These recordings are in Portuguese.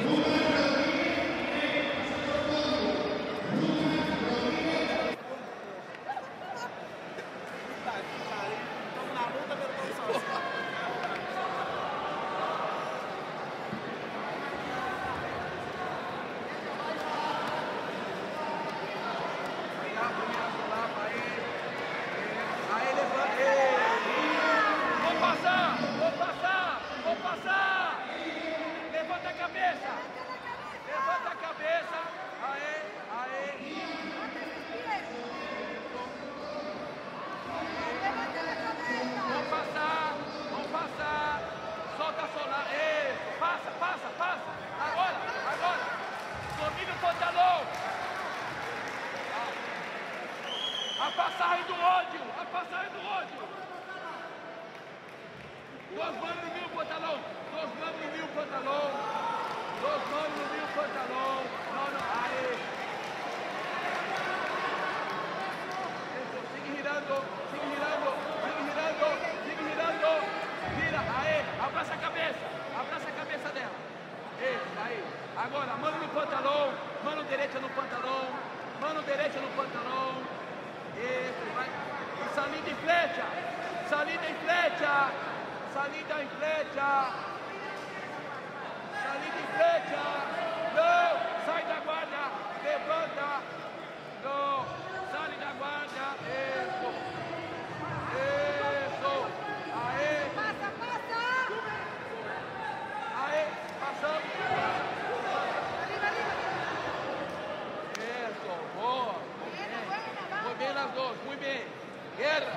Move. A passagem do ódio, a passagem do ódio. Duas manos no meu pantalão, duas manos no meu pantalão, duas manos no meu pantalão. Não, não. Isso, sigue girando, sigue girando, sigue girando, sigue girando. Vira, aê, abraça a cabeça, abraça a cabeça dela. Isso, aí. Agora, mano no pantalão, mano direita no pantalão, mano direita no pantalão. Isso, vai. Salida em flecha, salida em flecha, salida em flecha. Salida em flecha. Guerra,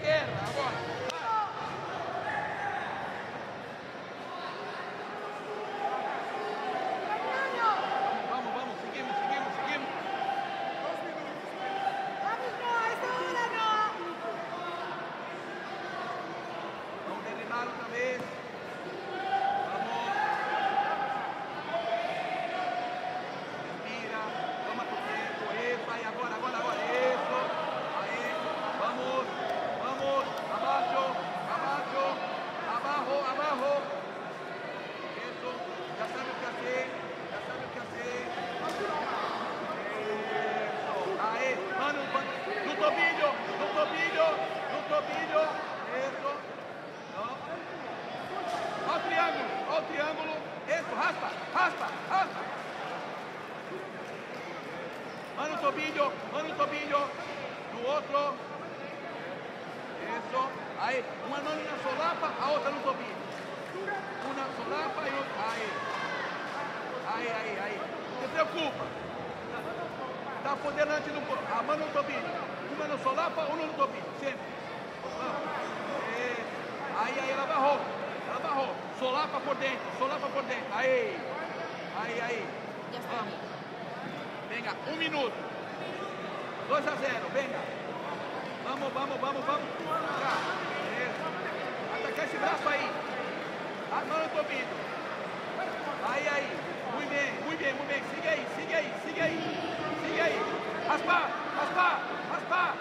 guerra, agora. ¡Cañón! Vamos, vamos, seguimos, seguimos, seguimos. ¡Vamos, no! ¡Esta hora no! Vamos derribar outra vez. Vamos. Respira, toma tu tempo. Isso, aí, agora, agora, agora. Isso. Aí, vamos, vamos. Abaixo, abaixo, abaixo, abaixo. Isso, já sabe o que fazer, já sabe o que fazer. Isso. Aí, mano, mano, no tobilho, no tobilho, no tobilho. Isso. Não. Olha o triângulo, olha o triângulo. Isso, raspa, raspa, raspa. Mano no tobillo, mano no tobillo. No outro. Isso. Aí, uma na solapa, a outra no tobillo. Uma solapa e outra. Aí. Aí, aí, aí. Não se preocupa. Tá por delante do. A mão no tobillo. Uma no solapa, uma no tobillo. Sempre. Vamos. Isso. Aí, aí, ela barrou. Ela barrou. Solapa por dentro, solapa por dentro. Aí. Aí, aí. Vamos. Venga, um minuto. 2 a 0, venga. Vamos, vamos, vamos, vamos. Já. Atacar esse braço aí. A mão no tobillo. Aí, aí. Muito bem, muito bem, muito bem. Siga aí, siga aí, siga aí. Siga aí. Raspar, raspar, raspar.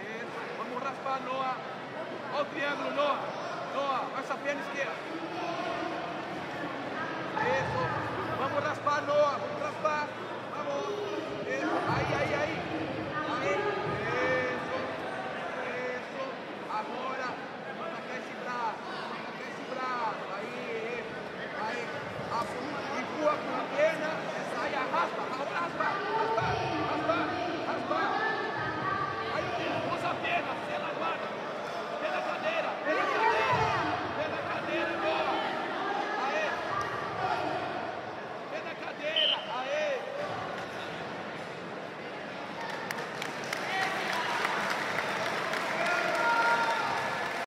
Isso. Vamos raspar, Noah. Olha o triângulo, Noah. Noah, essa perna esquerda. Isso. Vamos raspar, Noah. Vamos raspar. Vamos. Isso. Aí, aí, aí. Aí. Isso. Isso. Agora. Vamos atacar esse braço. Vamos atacar esse braço. Aí. Isso. Aí. Apu- Empurra